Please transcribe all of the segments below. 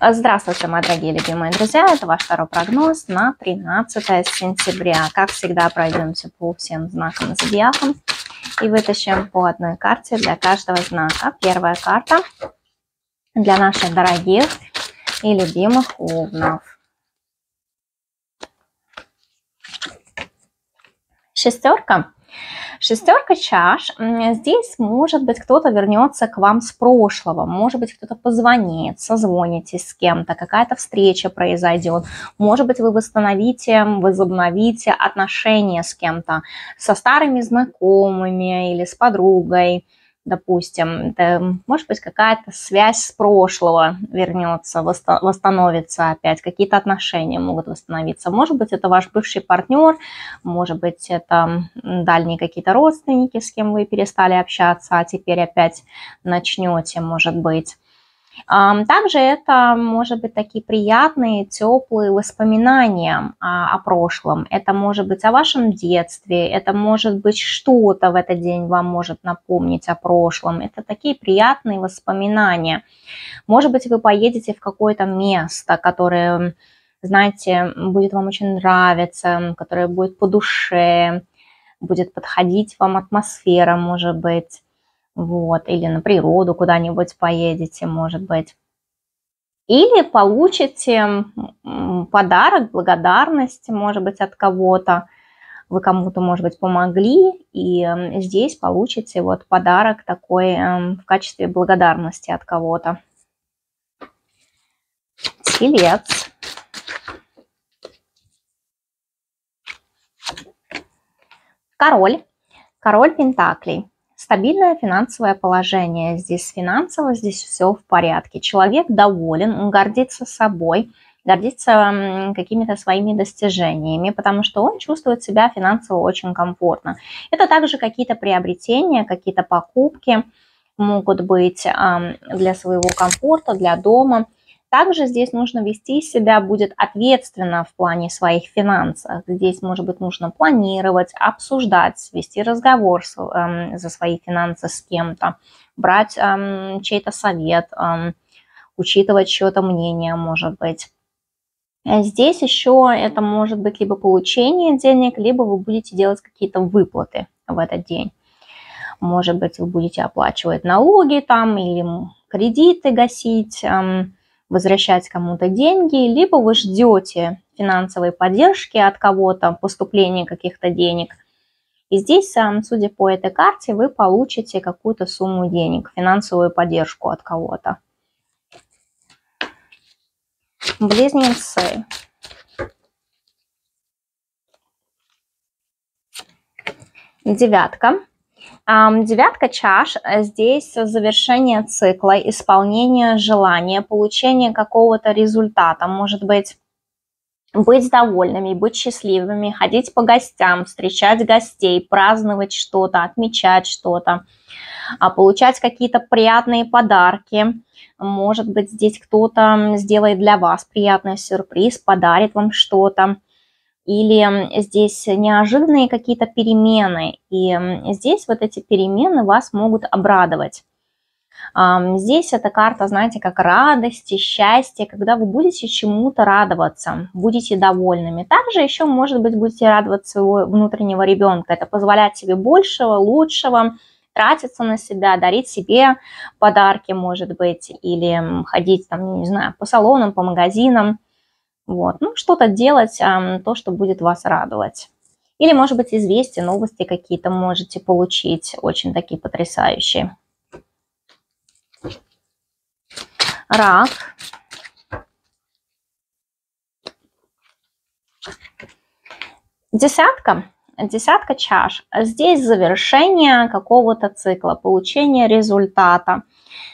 Здравствуйте, мои дорогие любимые друзья. Это ваш второй прогноз на 13 сентября. Как всегда, пройдемся по всем знакам зодиака и вытащим по одной карте для каждого знака. Первая карта для наших дорогих и любимых овнов. Шестерка Шестерка чаш. Здесь, может быть, кто-то вернется к вам с прошлого, может быть, кто-то позвонит, созвонитесь с кем-то, какая-то встреча произойдет, может быть, вы восстановите, возобновите отношения с кем-то, со старыми знакомыми или с подругой, допустим, это, может быть, какая-то связь с прошлого вернется, восстановится опять, какие-то отношения могут восстановиться. Может быть, это ваш бывший партнер, может быть, это дальние какие-то родственники, с кем вы перестали общаться, а теперь опять начнете, может быть. Также это может быть такие приятные, теплые воспоминания о, о прошлом. Это может быть о вашем детстве, это может быть что-то в этот день вам может напомнить о прошлом. Это такие приятные воспоминания. Может быть, вы поедете в какое-то место, которое, знаете, будет вам очень нравиться, которое будет по душе, будет подходить вам атмосфера, может быть вот, или на природу куда-нибудь поедете, может быть. Или получите подарок, благодарность, может быть, от кого-то. Вы кому-то, может быть, помогли, и здесь получите вот подарок такой в качестве благодарности от кого-то. Телец. Король. Король Пентаклей стабильное финансовое положение. Здесь финансово, здесь все в порядке. Человек доволен, он гордится собой, гордится какими-то своими достижениями, потому что он чувствует себя финансово очень комфортно. Это также какие-то приобретения, какие-то покупки могут быть для своего комфорта, для дома – также здесь нужно вести себя будет ответственно в плане своих финансов. Здесь, может быть, нужно планировать, обсуждать, вести разговор с, эм, за свои финансы с кем-то, брать эм, чей-то совет, эм, учитывать чье-то мнение, может быть. Здесь еще это может быть либо получение денег, либо вы будете делать какие-то выплаты в этот день. Может быть, вы будете оплачивать налоги там или кредиты гасить, возвращать кому-то деньги, либо вы ждете финансовой поддержки от кого-то, поступления каких-то денег. И здесь, судя по этой карте, вы получите какую-то сумму денег, финансовую поддержку от кого-то. Близнецы. Девятка. Девятка чаш. Э, здесь завершение цикла, исполнение желания, получение какого-то результата. Может быть, быть довольными, быть счастливыми, ходить по гостям, встречать гостей, праздновать что-то, отмечать что-то, а, получать какие-то приятные подарки. Может быть, здесь кто-то сделает для вас приятный сюрприз, подарит вам что-то или здесь неожиданные какие-то перемены, и здесь вот эти перемены вас могут обрадовать. Здесь эта карта, знаете, как радости, счастье, когда вы будете чему-то радоваться, будете довольными. Также еще, может быть, будете радоваться своего внутреннего ребенка. Это позволять себе большего, лучшего, тратиться на себя, дарить себе подарки, может быть, или ходить, там, не знаю, по салонам, по магазинам. Вот. Ну, что-то делать, то, что будет вас радовать. Или, может быть, известия, новости какие-то можете получить, очень такие потрясающие. Рак. Десятка. Десятка чаш. Здесь завершение какого-то цикла, получение результата –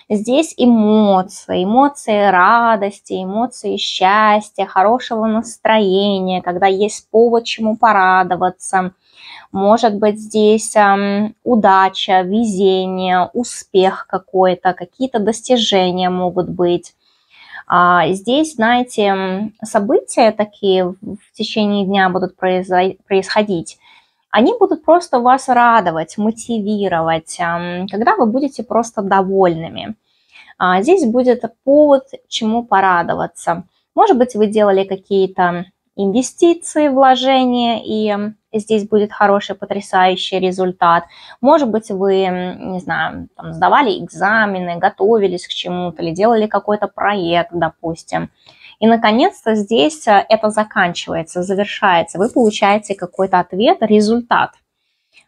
Здесь эмоции, эмоции радости, эмоции счастья, хорошего настроения, когда есть повод чему порадоваться. Может быть здесь эм, удача, везение, успех какой-то, какие-то достижения могут быть. А здесь, знаете, события такие в течение дня будут происходить они будут просто вас радовать, мотивировать, когда вы будете просто довольными. А, здесь будет повод чему порадоваться. Может быть, вы делали какие-то инвестиции, вложения, и здесь будет хороший, потрясающий результат. Может быть, вы, не знаю, там, сдавали экзамены, готовились к чему-то или делали какой-то проект, допустим. И, наконец-то, здесь э, это заканчивается, завершается. Вы получаете какой-то ответ, результат.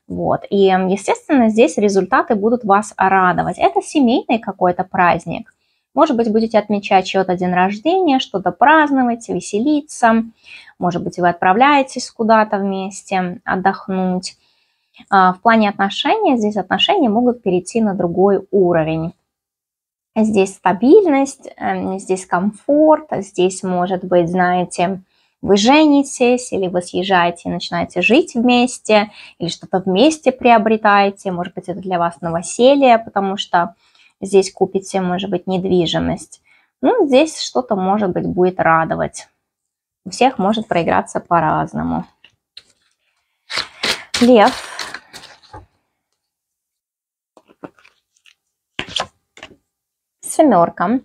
Вот. И, естественно, здесь результаты будут вас радовать. Это семейный какой-то праздник. Может быть, будете отмечать чье-то день рождения, что-то праздновать, веселиться. Может быть, вы отправляетесь куда-то вместе отдохнуть. А, в плане отношений, здесь отношения могут перейти на другой уровень. Здесь стабильность, эм, здесь комфорт, здесь может быть, знаете, вы женитесь, или вы съезжаете и начинаете жить вместе, или что-то вместе приобретаете, может быть, это для вас новоселье, потому что здесь купите, может быть, недвижимость. Ну, здесь что-то, может быть, будет радовать. У всех может проиграться по-разному. Лев. Семерка.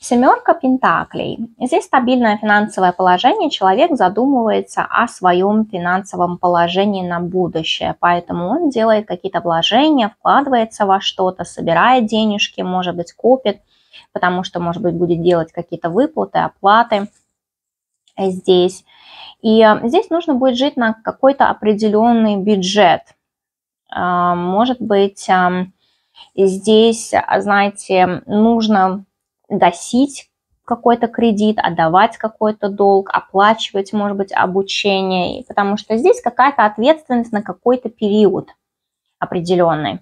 Семерка пентаклей. Здесь стабильное финансовое положение. Человек задумывается о своем финансовом положении на будущее. Поэтому он делает какие-то вложения, вкладывается во что-то, собирает денежки, может быть, копит, потому что, может быть, будет делать какие-то выплаты, оплаты здесь. И э, здесь нужно будет жить на какой-то определенный бюджет. А, может быть, здесь, знаете, нужно гасить какой-то кредит, отдавать какой-то долг, оплачивать, может быть, обучение, потому что здесь какая-то ответственность на какой-то период определенный.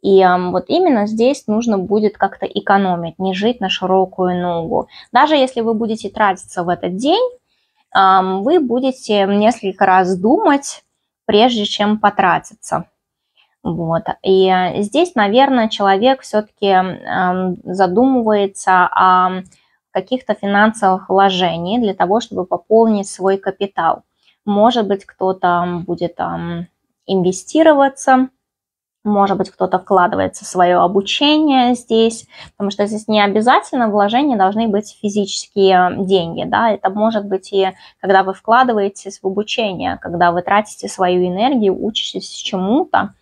И вот именно здесь нужно будет как-то экономить, не жить на широкую ногу. Даже если вы будете тратиться в этот день, вы будете несколько раз думать, прежде чем потратиться. Вот. И здесь, наверное, человек все-таки э, задумывается о каких-то финансовых вложениях для того, чтобы пополнить свой капитал. Может быть, кто-то будет там инвестироваться, может быть, кто-то вкладывается в свое обучение здесь, потому что здесь не обязательно вложения должны быть физические деньги, да, это может быть и когда вы вкладываетесь в обучение, когда вы тратите свою энергию, учитесь чему-то,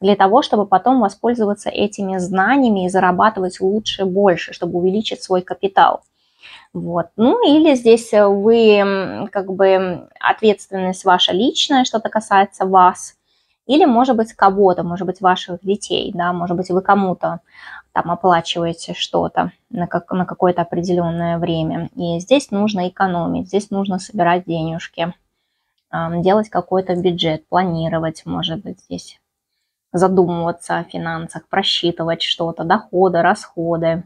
для того, чтобы потом воспользоваться этими знаниями и зарабатывать лучше, больше, чтобы увеличить свой капитал. Вот. Ну или здесь вы, как бы, ответственность ваша личная, что-то касается вас, или, может быть, кого-то, может быть, ваших детей, да, может быть, вы кому-то там оплачиваете что-то на, как, на какое-то определенное время. И здесь нужно экономить, здесь нужно собирать денежки, делать какой-то бюджет, планировать, может быть, здесь задумываться о финансах, просчитывать что-то, доходы, расходы.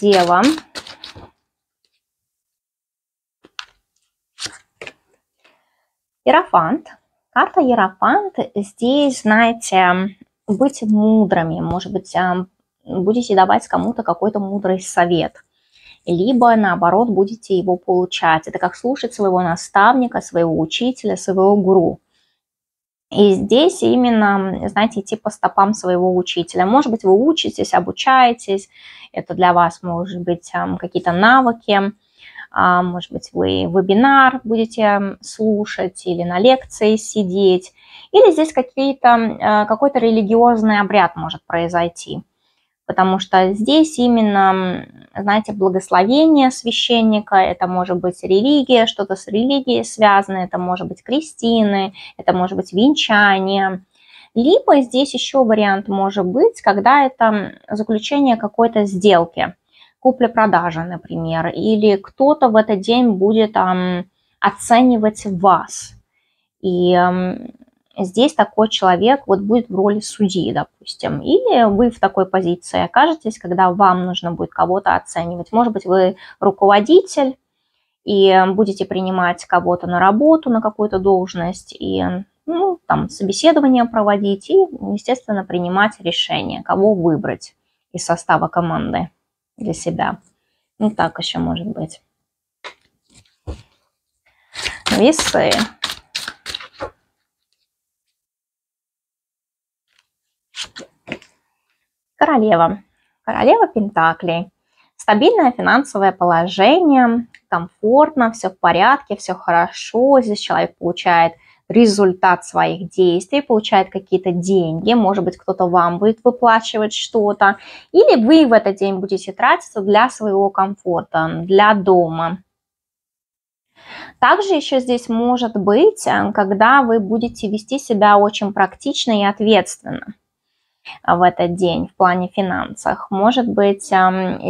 Дева. Ерофант. Карта Ерофант. Здесь, знаете, быть мудрыми. Может быть, будете давать кому-то какой-то мудрый совет. Либо, наоборот, будете его получать. Это как слушать своего наставника, своего учителя, своего гуру. И здесь именно, знаете, идти по стопам своего учителя. Может быть, вы учитесь, обучаетесь, это для вас может быть какие-то навыки, а, может быть, вы вебинар будете слушать или на лекции сидеть, или здесь э, какой-то религиозный обряд может произойти потому что здесь именно, знаете, благословение священника, это может быть религия, что-то с религией связано, это может быть крестины, это может быть венчание. Либо здесь еще вариант может быть, когда это заключение какой-то сделки, купля-продажа, например, или кто-то в этот день будет um, оценивать вас. И здесь такой человек вот будет в роли судьи, допустим. Или вы в такой позиции окажетесь, когда вам нужно будет кого-то оценивать. Может быть, вы руководитель, и будете принимать кого-то на работу, на какую-то должность, и ну, там, собеседование проводить, и, естественно, принимать решение, кого выбрать из состава команды для себя. Ну, так еще может быть. Весы. Королева. Королева Пентаклей. Стабильное финансовое положение, комфортно, все в порядке, все хорошо. Здесь человек получает результат своих действий, получает какие-то деньги, может быть, кто-то вам будет выплачивать что-то, или вы в этот день будете тратиться для своего комфорта, для дома. Также еще здесь может быть, э, когда вы будете вести себя очень практично и ответственно в этот день в плане финансов. Может быть,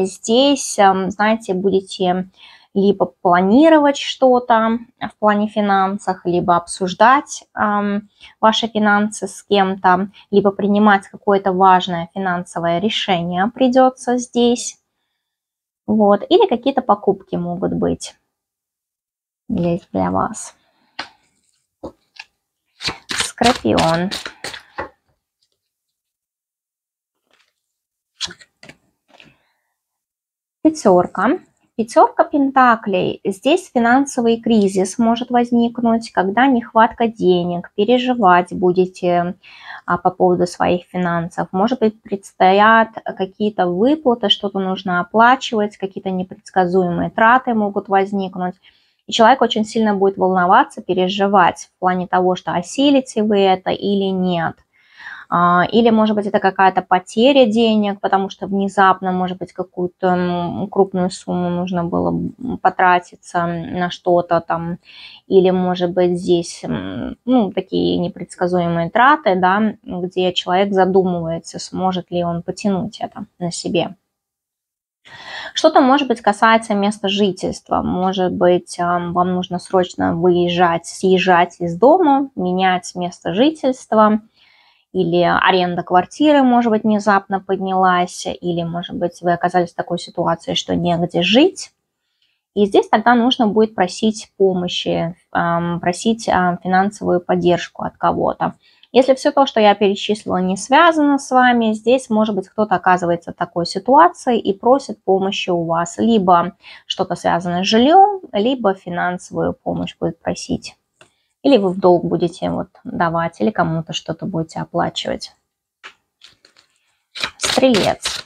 здесь, знаете, будете либо планировать что-то в плане финансов, либо обсуждать эм, ваши финансы с кем-то, либо принимать какое-то важное финансовое решение придется здесь. Вот. Или какие-то покупки могут быть здесь для вас. Скорпион. Пятерка. Пятерка пентаклей. Здесь финансовый кризис может возникнуть, когда нехватка денег, переживать будете а, по поводу своих финансов. Может быть, предстоят какие-то выплаты, что-то нужно оплачивать, какие-то непредсказуемые траты могут возникнуть. И человек очень сильно будет волноваться, переживать в плане того, что осилите вы это или нет. А, или, может быть, это какая-то потеря денег, потому что внезапно, может быть, какую-то крупную сумму нужно было потратиться на что-то там. Или, может быть, здесь ну, такие непредсказуемые траты, да, где человек задумывается, сможет ли он потянуть это на себе. Что-то, может быть, касается места жительства. Может быть, вам нужно срочно выезжать, съезжать из дома, менять место жительства – или аренда квартиры, может быть, внезапно поднялась, или, может быть, вы оказались в такой ситуации, что негде жить. И здесь тогда нужно будет просить помощи, просить финансовую поддержку от кого-то. Если все то, что я перечислила, не связано с вами, здесь, может быть, кто-то оказывается в такой ситуации и просит помощи у вас. Либо что-то связано с жильем, либо финансовую помощь будет просить. Или вы в долг будете вот давать, или кому-то что-то будете оплачивать. Стрелец.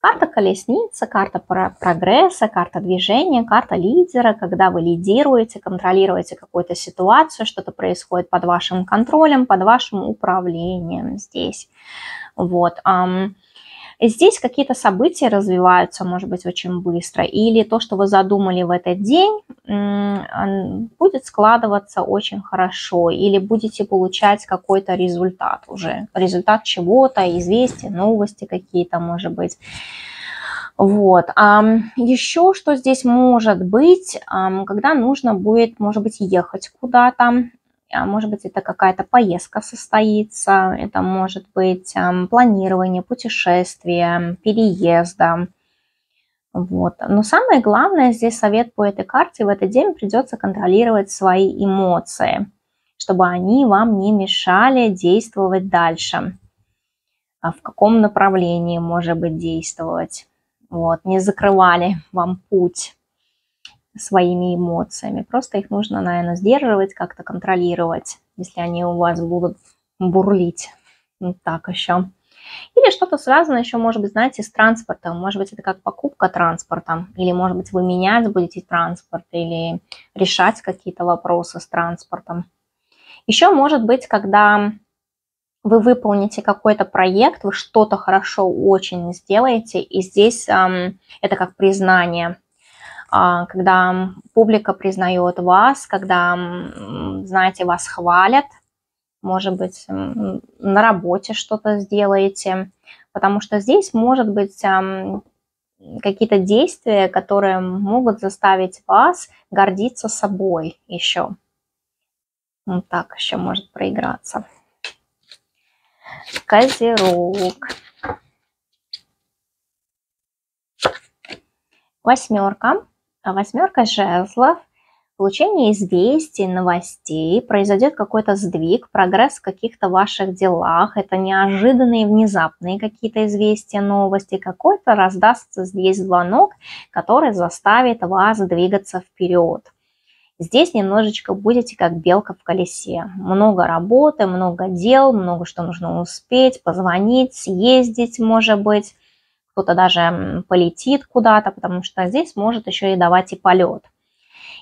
Карта колесница, карта прогресса, карта движения, карта лидера, когда вы лидируете, контролируете какую-то ситуацию, что-то происходит под вашим контролем, под вашим управлением здесь. Вот. Здесь какие-то события развиваются, может быть, очень быстро, или то, что вы задумали в этот день, будет складываться очень хорошо, или будете получать какой-то результат уже, результат чего-то, известия, новости какие-то, может быть. Вот. Еще что здесь может быть, когда нужно будет, может быть, ехать куда-то, а может быть, это какая-то поездка состоится, это может быть планирование путешествия, переезда. Вот. Но самое главное здесь совет по этой карте, в этот день придется контролировать свои эмоции, чтобы они вам не мешали действовать дальше. А в каком направлении, может быть, действовать. Вот. Не закрывали вам путь своими эмоциями. Просто их нужно, наверное, сдерживать, как-то контролировать, если они у вас будут бурлить. Вот так еще. Или что-то связано еще, может быть, знаете, с транспортом. Может быть, это как покупка транспорта. Или, может быть, вы менять будете транспорт. Или решать какие-то вопросы с транспортом. Еще может быть, когда вы выполните какой-то проект, вы что-то хорошо очень сделаете, и здесь эм, это как признание – когда публика признает вас, когда, знаете, вас хвалят, может быть, на работе что-то сделаете, потому что здесь может быть какие-то действия, которые могут заставить вас гордиться собой еще. Вот так еще может проиграться. Козерог. Восьмерка. А восьмерка жезлов, получение известий, новостей, произойдет какой-то сдвиг, прогресс в каких-то ваших делах, это неожиданные, внезапные какие-то известия, новости, какой-то раздастся здесь звонок, который заставит вас двигаться вперед. Здесь немножечко будете как белка в колесе. Много работы, много дел, много что нужно успеть, позвонить, съездить, может быть. Кто-то даже полетит куда-то, потому что здесь может еще и давать и полет.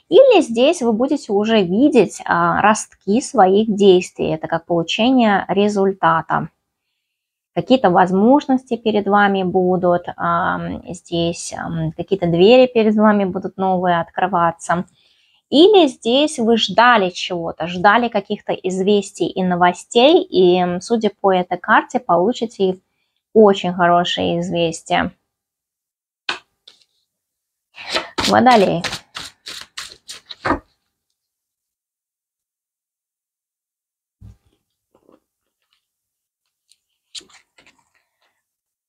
Или здесь вы будете уже видеть а, ростки своих действий. Это как получение результата. Какие-то возможности перед вами будут, а, здесь а, какие-то двери перед вами будут новые открываться – или здесь вы ждали чего-то, ждали каких-то известий и новостей, и, судя по этой карте, получите очень хорошие известия. Водолей.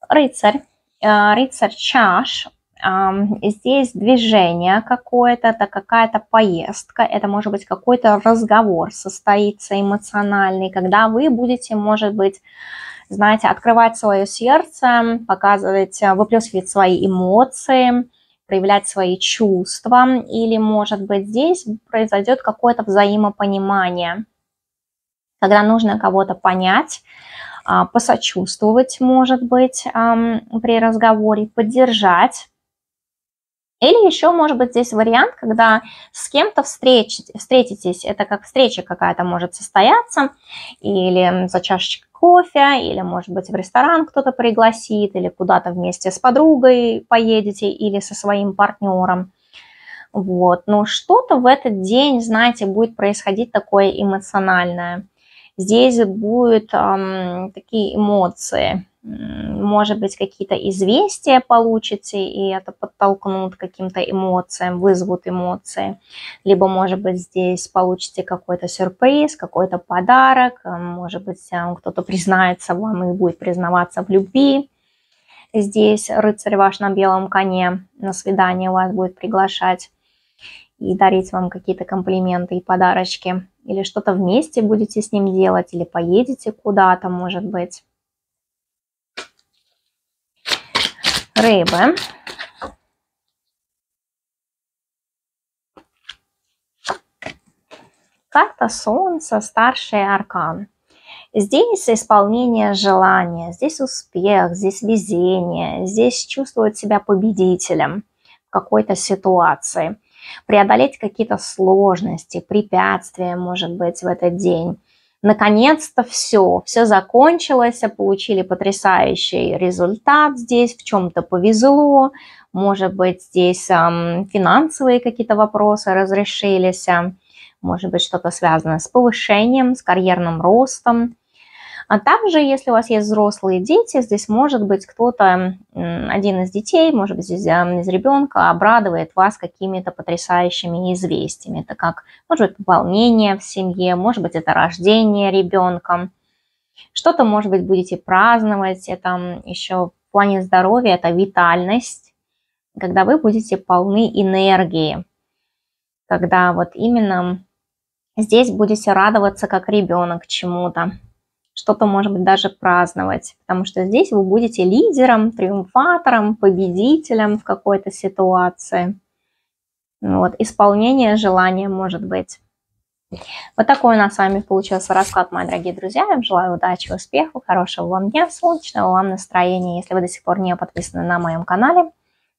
Рыцарь. Э, рыцарь чаш Здесь движение какое-то, это какая-то поездка, это может быть какой-то разговор состоится эмоциональный, когда вы будете, может быть, знаете, открывать свое сердце, показывать, выплескивать свои эмоции, проявлять свои чувства, или, может быть, здесь произойдет какое-то взаимопонимание, когда нужно кого-то понять, а, посочувствовать, может быть, при разговоре, поддержать, или еще, может быть, здесь вариант, когда с кем-то встреч, встретитесь, это как встреча какая-то может состояться, или за чашечкой кофе, или, может быть, в ресторан кто-то пригласит, или куда-то вместе с подругой поедете, или со своим партнером. Вот. Но что-то в этот день, знаете, будет происходить такое эмоциональное. Здесь будут эм, такие эмоции, может быть, какие-то известия получите, и это подтолкнут каким-то эмоциям, вызовут эмоции. Либо, может быть, здесь получите какой-то сюрприз, какой-то подарок, э, может быть, кто-то признается вам и будет признаваться в любви. Здесь рыцарь ваш на белом коне на свидание вас будет приглашать и дарить вам какие-то комплименты и подарочки. Или что-то вместе будете с ним делать, или поедете куда-то, может быть. Рыбы. Карта Солнца, старший аркан. Здесь исполнение желания, здесь успех, здесь везение, здесь чувствовать себя победителем в какой-то ситуации, преодолеть какие-то сложности, препятствия, может быть, в этот день наконец-то все, все закончилось, получили потрясающий результат здесь, в чем-то повезло, может быть, здесь эм, финансовые какие-то вопросы разрешились, может быть, что-то связано с повышением, с карьерным ростом, а также, если у вас есть взрослые дети, здесь может быть кто-то, один из детей, может быть, здесь из ребенка, обрадует вас какими-то потрясающими известиями. Это как, может быть, пополнение в семье, может быть, это рождение ребенка. Что-то, может быть, будете праздновать. Это еще в плане здоровья, это витальность, когда вы будете полны энергии, когда вот именно здесь будете радоваться как ребенок чему-то что-то, может быть, даже праздновать, потому что здесь вы будете лидером, триумфатором, победителем в какой-то ситуации. Вот, исполнение желания может быть. Вот такой у нас с вами получился расклад, мои дорогие друзья. Я вам желаю удачи, успехов, хорошего вам дня, солнечного вам настроения. Если вы до сих пор не подписаны на моем канале,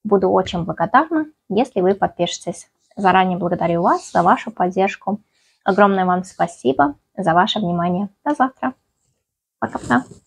буду очень благодарна, если вы подпишетесь. Заранее благодарю вас за вашу поддержку. Огромное вам спасибо за ваше внимание. До завтра. patok na.